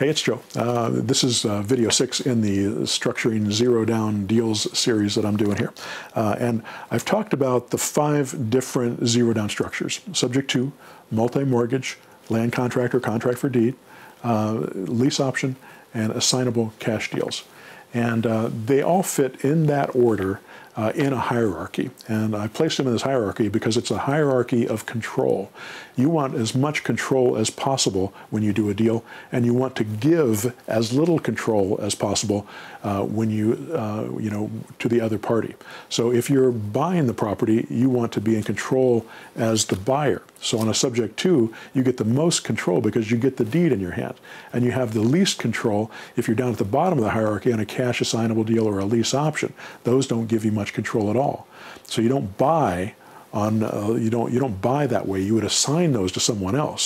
Hey, it's Joe. Uh, this is uh, video six in the Structuring Zero Down Deals series that I'm doing here. Uh, and I've talked about the five different zero down structures subject to multi mortgage, land contract or contract for deed, uh, lease option, and assignable cash deals. And uh, they all fit in that order uh, in a hierarchy. And I placed them in this hierarchy because it's a hierarchy of control. You want as much control as possible when you do a deal, and you want to give as little control as possible uh, when you, uh, you know, to the other party. So if you're buying the property, you want to be in control as the buyer. So on a subject to, you get the most control because you get the deed in your hand, and you have the least control if you're down at the bottom of the hierarchy on a cash assignable deal or a lease option. Those don't give you much control at all. So you don't buy on uh, you don't you don't buy that way. You would assign those to someone else,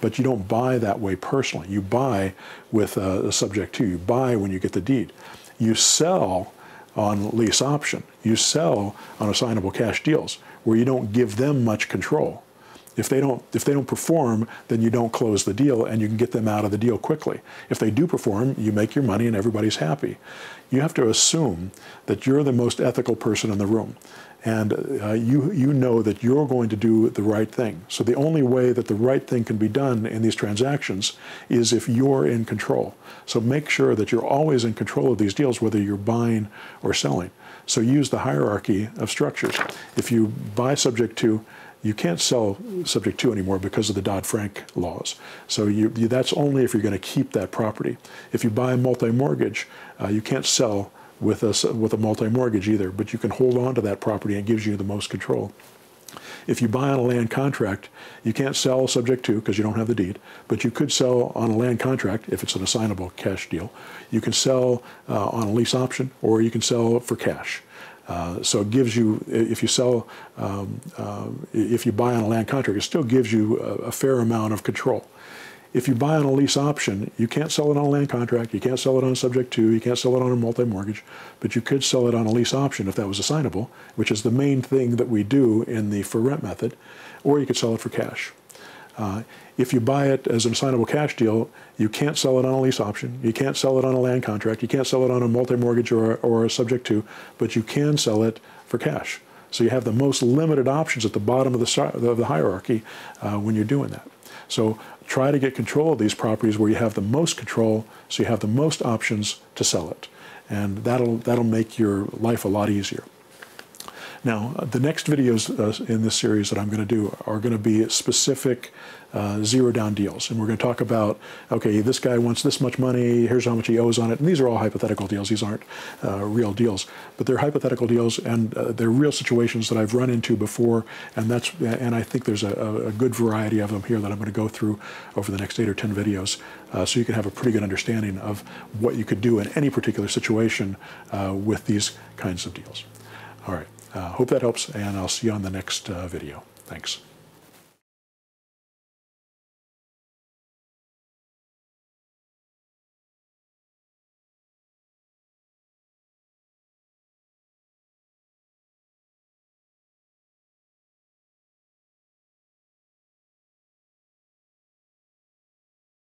but you don't buy that way personally. You buy with a, a subject to. You buy when you get the deed. You sell on lease option. You sell on assignable cash deals where you don't give them much control. If they don't if they don't perform, then you don't close the deal and you can get them out of the deal quickly. If they do perform, you make your money and everybody's happy. You have to assume that you're the most ethical person in the room and uh, you you know that you're going to do the right thing. So the only way that the right thing can be done in these transactions is if you're in control. So make sure that you're always in control of these deals, whether you're buying or selling. So use the hierarchy of structures. If you buy subject to you can't sell subject to anymore because of the Dodd-Frank laws. So you, you, that's only if you're going to keep that property. If you buy a multi-mortgage, uh, you can't sell with a, with a multi-mortgage either, but you can hold on to that property and it gives you the most control. If you buy on a land contract, you can't sell subject to because you don't have the deed, but you could sell on a land contract if it's an assignable cash deal. You can sell uh, on a lease option or you can sell for cash. Uh, so it gives you, if you sell, um, uh, if you buy on a land contract, it still gives you a, a, fair amount of control. If you buy on a lease option, you can't sell it on a land contract, you can't sell it on subject to, you can't sell it on a multi-mortgage, but you could sell it on a lease option if that was assignable, which is the main thing that we do in the for rent method, or you could sell it for cash. Uh, if you buy it as an assignable cash deal, you can't sell it on a lease option. You can't sell it on a land contract. You can't sell it on a multi-mortgage or, or a subject to, but you can sell it for cash. So you have the most limited options at the bottom of the, of the hierarchy uh, when you're doing that. So try to get control of these properties where you have the most control, so you have the most options to sell it. And that'll, that'll make your life a lot easier. Now, the next videos uh, in this series that I'm going to do are going to be specific uh, zero down deals. And we're going to talk about, okay, this guy wants this much money, here's how much he owes on it. And these are all hypothetical deals. These aren't uh, real deals. But they're hypothetical deals and uh, they're real situations that I've run into before. And that's and I think there's a, a good variety of them here that I'm going to go through over the next eight or 10 videos. Uh, so you can have a pretty good understanding of what you could do in any particular situation uh, with these kinds of deals. All right. Uh, hope that helps, and I'll see you on the next uh, video. Thanks.